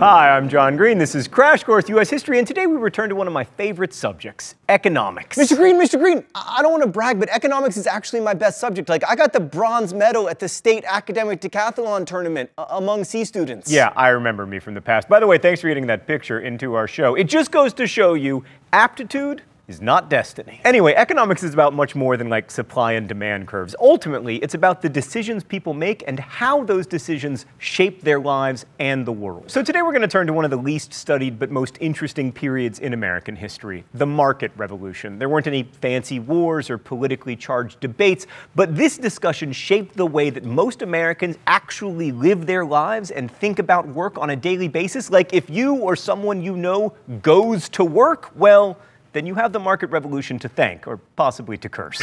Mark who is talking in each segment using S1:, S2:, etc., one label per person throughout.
S1: Hi, I'm John Green. This is Crash Course U.S. History, and today we return to one of my favorite subjects, economics.
S2: Mr. Green, Mr. Green, I don't want to brag, but economics is actually my best subject. Like, I got the bronze medal at the state academic decathlon tournament among C students.
S1: Yeah, I remember me from the past. By the way, thanks for getting that picture into our show. It just goes to show you aptitude is not destiny. Anyway, economics is about much more than like supply and demand curves. Ultimately, it's about the decisions people make and how those decisions shape their lives and the world. So today we're going to turn to one of the least studied but most interesting periods in American history, the market revolution. There weren't any fancy wars or politically charged debates, but this discussion shaped the way that most Americans actually live their lives and think about work on a daily basis. Like if you or someone you know goes to work, well, then you have the market revolution to thank, or possibly to curse.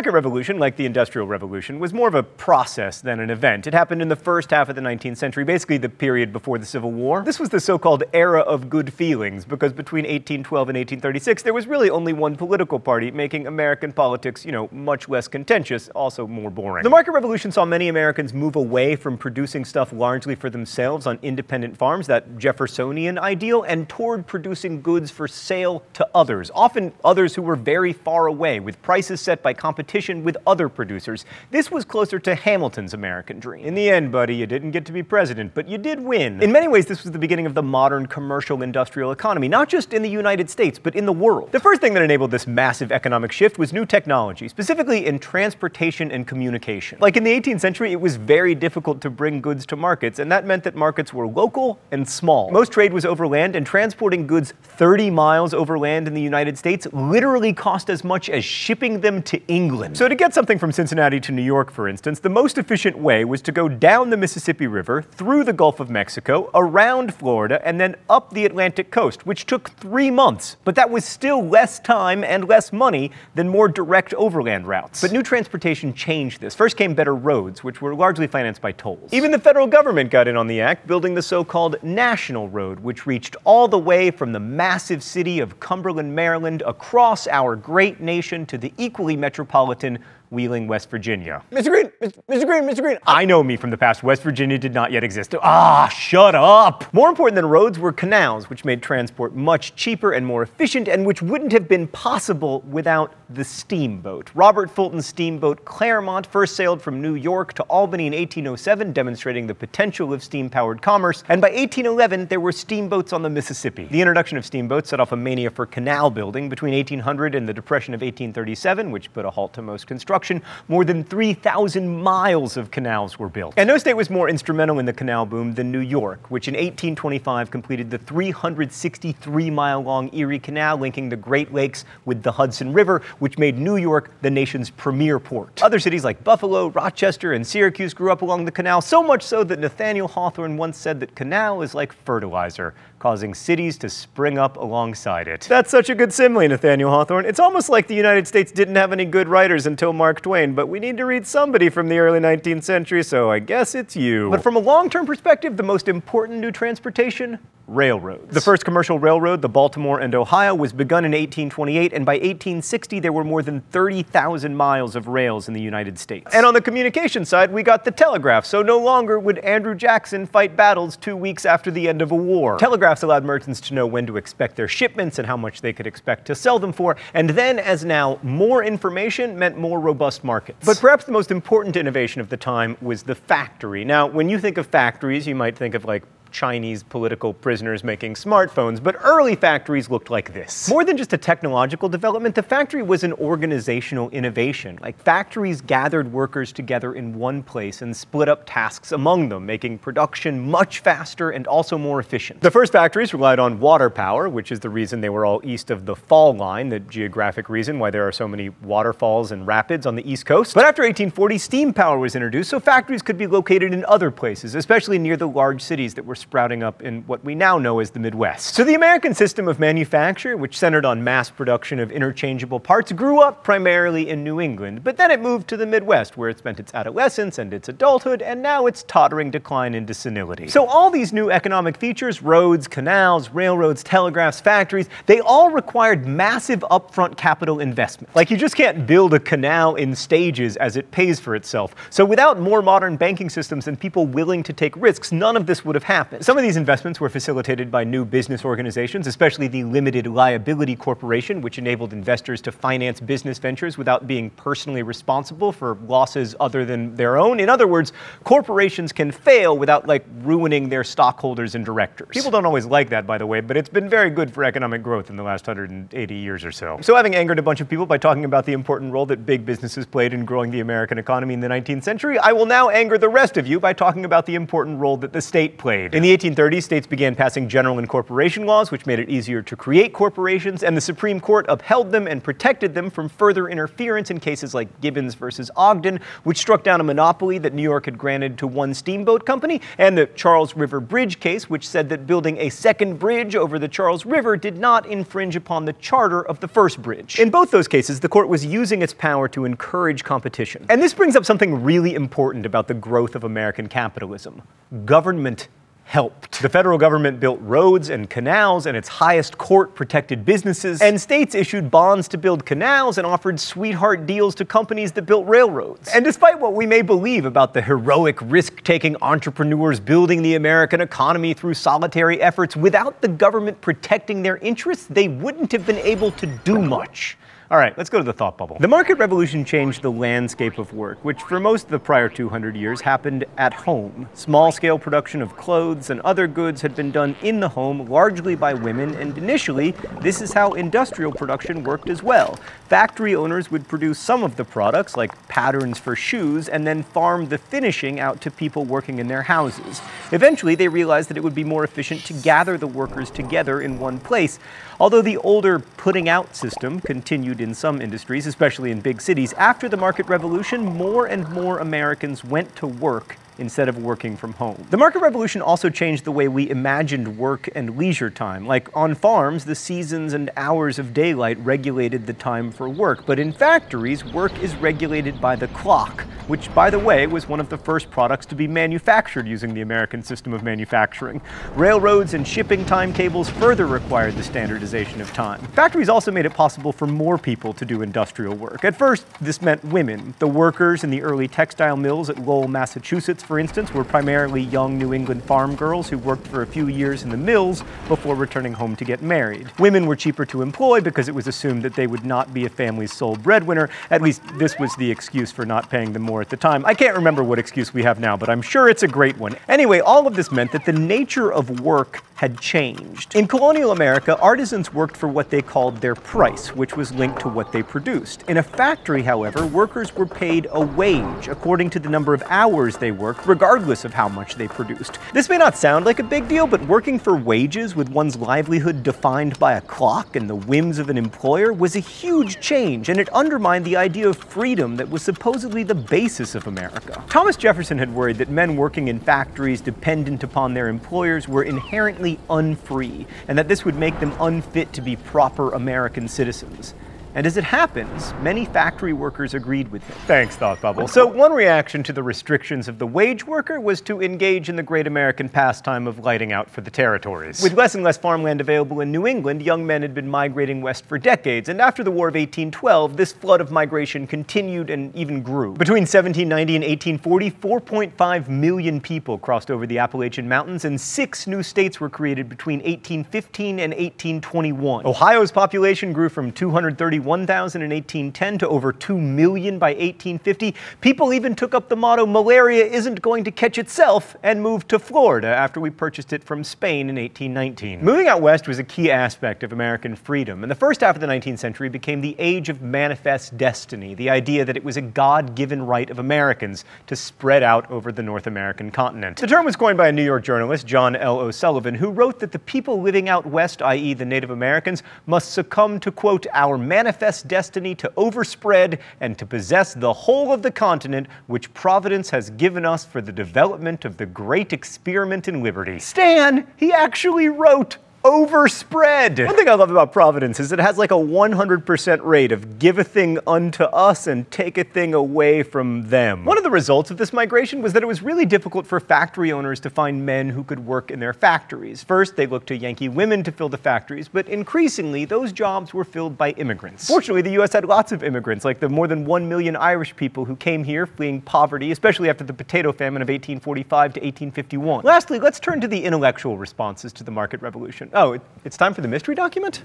S1: Market revolution, like the Industrial Revolution, was more of a process than an event. It happened in the first half of the 19th century, basically the period before the Civil War. This was the so-called era of good feelings, because between 1812 and 1836, there was really only one political party, making American politics, you know, much less contentious, also more boring. The market revolution saw many Americans move away from producing stuff largely for themselves on independent farms, that Jeffersonian ideal, and toward producing goods for sale to others, often others who were very far away, with prices set by competition with other producers. This was closer to Hamilton's American dream. In the end, buddy, you didn't get to be president, but you did win. In many ways, this was the beginning of the modern commercial industrial economy, not just in the United States, but in the world. The first thing that enabled this massive economic shift was new technology, specifically in transportation and communication. Like in the 18th century, it was very difficult to bring goods to markets, and that meant that markets were local and small. Most trade was overland, and transporting goods 30 miles overland in the United States literally cost as much as shipping them to England So to get something from Cincinnati to New York, for instance, the most efficient way was to go down the Mississippi River, through the Gulf of Mexico, around Florida, and then up the Atlantic coast, which took three months. But that was still less time and less money than more direct overland routes. But new transportation changed this. First came better roads, which were largely financed by tolls. Even the federal government got in on the act, building the so-called National Road, which reached all the way from the massive city of Cumberland, Maryland, across our great nation to the equally metropolitan metropolitan Wheeling, West Virginia.
S2: Mr. Green, Mr. Green, Mr. Green.
S1: I know me from the past. West Virginia did not yet exist. Ah, shut up. More important than roads were canals, which made transport much cheaper and more efficient, and which wouldn't have been possible without the steamboat. Robert Fulton's steamboat Clermont first sailed from New York to Albany in 1807, demonstrating the potential of steam-powered commerce, and by 1811 there were steamboats on the Mississippi. The introduction of steamboats set off a mania for canal building between 1800 and the Depression of 1837, which put a halt to most construction construction, more than 3,000 miles of canals were built. And no state was more instrumental in the canal boom than New York, which in 1825 completed the 363-mile-long Erie Canal linking the Great Lakes with the Hudson River, which made New York the nation's premier port. Other cities like Buffalo, Rochester, and Syracuse grew up along the canal, so much so that Nathaniel Hawthorne once said that canal is like fertilizer, causing cities to spring up alongside it. That's such a good simile, Nathaniel Hawthorne. It's almost like the United States didn't have any good writers until Mark Twain, but we need to read somebody from the early 19th century, so I guess it's you. But from a long-term perspective, the most important new transportation railroads. The first commercial railroad, the Baltimore and Ohio, was begun in 1828, and by 1860 there were more than 30,000 miles of rails in the United States. And on the communication side, we got the telegraph, so no longer would Andrew Jackson fight battles two weeks after the end of a war. Allowed merchants to know when to expect their shipments and how much they could expect to sell them for, and then, as now, more information meant more robust markets. But perhaps the most important innovation of the time was the factory. Now, when you think of factories, you might think of like Chinese political prisoners making smartphones, but early factories looked like this. More than just a technological development, the factory was an organizational innovation. Like factories gathered workers together in one place and split up tasks among them, making production much faster and also more efficient. The first factories relied on water power, which is the reason they were all east of the fall line, the geographic reason why there are so many waterfalls and rapids on the east coast. But after 1840, steam power was introduced, so factories could be located in other places, especially near the large cities that were sprouting up in what we now know as the Midwest. So the American system of manufacture, which centered on mass production of interchangeable parts, grew up primarily in New England, but then it moved to the Midwest, where it spent its adolescence and its adulthood, and now its tottering decline into senility. So all these new economic features, roads, canals, railroads, telegraphs, factories, they all required massive upfront capital investment. Like you just can't build a canal in stages as it pays for itself. So without more modern banking systems and people willing to take risks, none of this would have happened. Some of these investments were facilitated by new business organizations, especially the Limited Liability Corporation, which enabled investors to finance business ventures without being personally responsible for losses other than their own. In other words, corporations can fail without like ruining their stockholders and directors. People don't always like that, by the way, but it's been very good for economic growth in the last 180 years or so. So having angered a bunch of people by talking about the important role that big businesses played in growing the American economy in the 19th century, I will now anger the rest of you by talking about the important role that the state played. In the 1830s, states began passing general incorporation laws, which made it easier to create corporations, and the Supreme Court upheld them and protected them from further interference in cases like Gibbons versus Ogden, which struck down a monopoly that New York had granted to one steamboat company, and the Charles River Bridge case, which said that building a second bridge over the Charles River did not infringe upon the charter of the first bridge. In both those cases, the court was using its power to encourage competition. And this brings up something really important about the growth of American capitalism government helped. The federal government built roads and canals, and its highest court protected businesses, and states issued bonds to build canals and offered sweetheart deals to companies that built railroads. And despite what we may believe about the heroic risk taking entrepreneurs building the American economy through solitary efforts, without the government protecting their interests, they wouldn't have been able to do much. All right, let's go to the thought bubble. The market revolution changed the landscape of work, which for most of the prior 200 years happened at home. Small scale production of clothes and other goods had been done in the home, largely by women, and initially, this is how industrial production worked as well. Factory owners would produce some of the products, like patterns for shoes, and then farm the finishing out to people working in their houses. Eventually, they realized that it would be more efficient to gather the workers together in one place. Although the older putting out system continued in some industries, especially in big cities, after the market revolution, more and more Americans went to work instead of working from home. The market revolution also changed the way we imagined work and leisure time. Like on farms, the seasons and hours of daylight regulated the time for work, but in factories, work is regulated by the clock, which, by the way, was one of the first products to be manufactured using the American system of manufacturing. Railroads and shipping timetables further required the standardization of time. Factories also made it possible for more people to do industrial work. At first, this meant women. The workers in the early textile mills at Lowell, Massachusetts, for instance, were primarily young New England farm girls who worked for a few years in the mills before returning home to get married. Women were cheaper to employ because it was assumed that they would not be a family's sole breadwinner. At least this was the excuse for not paying them more at the time. I can't remember what excuse we have now, but I'm sure it's a great one. Anyway, all of this meant that the nature of work had changed. In colonial America, artisans worked for what they called their price, which was linked to what they produced. In a factory, however, workers were paid a wage according to the number of hours they worked, regardless of how much they produced. This may not sound like a big deal, but working for wages with one's livelihood defined by a clock and the whims of an employer was a huge change, and it undermined the idea of freedom that was supposedly the basis of America. Thomas Jefferson had worried that men working in factories dependent upon their employers were inherently unfree, and that this would make them unfit to be proper American citizens. And as it happens, many factory workers agreed with him. Thanks, Thought Bubble. So, one reaction to the restrictions of the wage worker was to engage in the great American pastime of lighting out for the territories. With less and less farmland available in New England, young men had been migrating west for decades, and after the War of 1812, this flood of migration continued and even grew. Between 1790 and 1840, 4.5 million people crossed over the Appalachian Mountains, and six new states were created between 1815 and 1821. Ohio's population grew from 230 1,000 in 1810 to over 2 million by 1850. People even took up the motto, malaria isn't going to catch itself, and moved to Florida after we purchased it from Spain in 1819. Moving out west was a key aspect of American freedom, and the first half of the 19th century became the age of manifest destiny, the idea that it was a God-given right of Americans to spread out over the North American continent. The term was coined by a New York journalist, John L. O'Sullivan, who wrote that the people living out west, i.e. the Native Americans, must succumb to, quote, our manifest manifest destiny to overspread and to possess the whole of the continent which Providence has given us for the development of the great experiment in liberty. Stan, he actually wrote overspread. One thing I love about Providence is it has like a 100% rate of give a thing unto us and take a thing away from them. One of the results of this migration was that it was really difficult for factory owners to find men who could work in their factories. First, they looked to Yankee women to fill the factories, but increasingly, those jobs were filled by immigrants. Fortunately, the US had lots of immigrants, like the more than 1 million Irish people who came here fleeing poverty, especially after the potato famine of 1845 to 1851. Lastly, let's turn to the intellectual responses to the market revolution. Oh, it, it's time for the mystery document?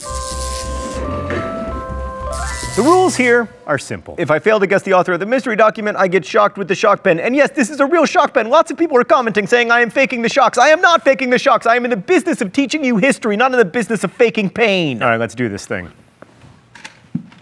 S1: The rules here are simple. If I fail to guess the author of the mystery document, I get shocked with the shock pen. And yes, this is a real shock pen. Lots of people are commenting saying I am faking the shocks. I am not faking the shocks. I am in the business of teaching you history, not in the business of faking pain. All right, let's do this thing.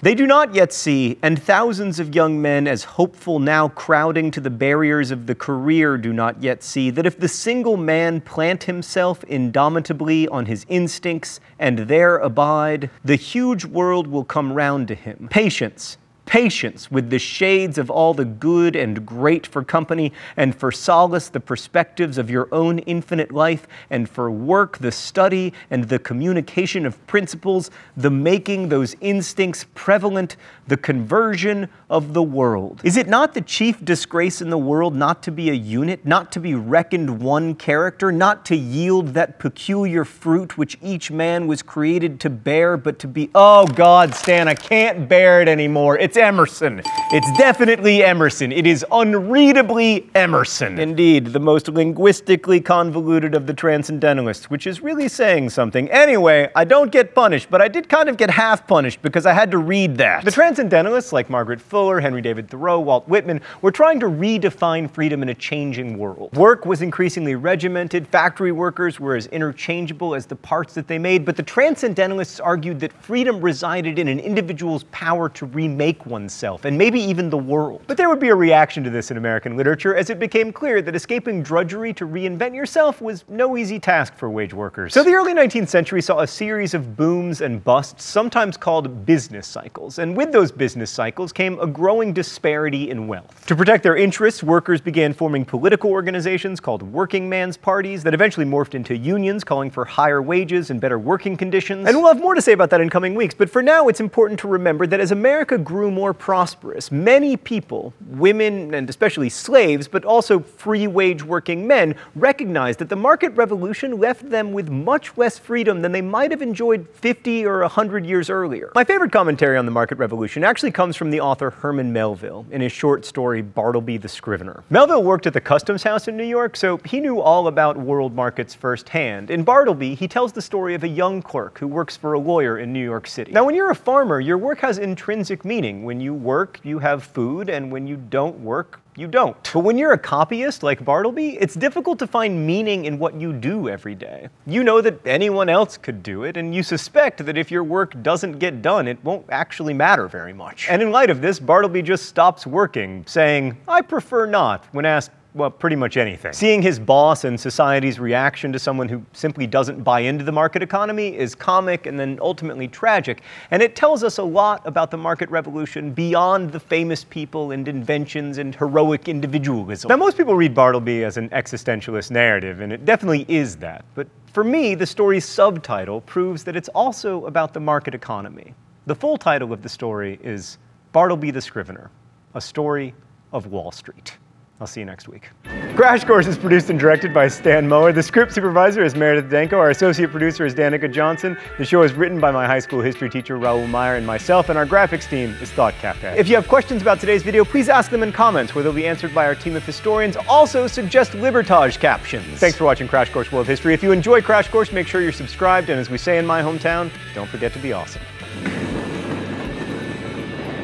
S1: They do not yet see, and thousands of young men, as hopeful now crowding to the barriers of the career, do not yet see that if the single man plant himself indomitably on his instincts and there abide, the huge world will come round to him. Patience, patience with the shades of all the good and great for company, and for solace the perspectives of your own infinite life, and for work the study and the communication of principles, the making those instincts prevalent, the conversion of the world. Is it not the chief disgrace in the world not to be a unit, not to be reckoned one character, not to yield that peculiar fruit which each man was created to bear, but to be, oh God, Stan, I can't bear it anymore. It's Emerson. It's definitely Emerson. It is unreadably Emerson. Indeed, the most linguistically convoluted of the transcendentalists, which is really saying something. Anyway, I don't get punished, but I did kind of get half punished because I had to read that. The transcendentalists, like Margaret Fuller, Henry David Thoreau, Walt Whitman, were trying to redefine freedom in a changing world. Work was increasingly regimented, factory workers were as interchangeable as the parts that they made, but the transcendentalists argued that freedom resided in an individual's power to remake oneself, and maybe even the world. But there would be a reaction to this in American literature as it became clear that escaping drudgery to reinvent yourself was no easy task for wage workers. So the early 19th century saw a series of booms and busts, sometimes called business cycles, and with those business cycles came a growing disparity in wealth. To protect their interests, workers began forming political organizations called working man's parties that eventually morphed into unions calling for higher wages and better working conditions. And we'll have more to say about that in coming weeks, but for now it's important to remember that as America grew more prosperous, many people, women and especially slaves, but also free wage working men, recognized that the market revolution left them with much less freedom than they might have enjoyed 50 or 100 years earlier. My favorite commentary on the market revolution actually comes from the author Herman Melville in his short story Bartleby the Scrivener. Melville worked at the Customs House in New York, so he knew all about world markets firsthand. In Bartleby, he tells the story of a young clerk who works for a lawyer in New York City. Now, when you're a farmer, your work has intrinsic meaning. When you work, you have food, and when you don't work, you don't. But when you're a copyist like Bartleby, it's difficult to find meaning in what you do every day. You know that anyone else could do it, and you suspect that if your work doesn't get done, it won't actually matter very much. And in light of this, Bartleby just stops working, saying, I prefer not, when asked well, pretty much anything. Seeing his boss and society's reaction to someone who simply doesn't buy into the market economy is comic and then ultimately tragic. And it tells us a lot about the market revolution beyond the famous people and inventions and heroic individualism. Now, most people read Bartleby as an existentialist narrative, and it definitely is that. But for me, the story's subtitle proves that it's also about the market economy. The full title of the story is Bartleby the Scrivener, a story of Wall Street. I'll see you next week. Crash Course is produced and directed by Stan Muller. The script supervisor is Meredith Danko. Our associate producer is Danica Johnson. The show is written by my high school history teacher, Raoul Meyer, and myself, and our graphics team is Thought Cafe. If you have questions about today's video, please ask them in comments, where they'll be answered by our team of historians. Also, suggest Libertage captions. Thanks for watching Crash Course World History. If you enjoy Crash Course, make sure you're subscribed, and as we say in my hometown, don't forget to be awesome.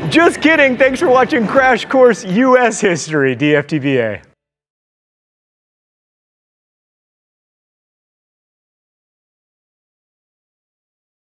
S1: Just kidding. Thanks for watching Crash Course US History, DFTBA.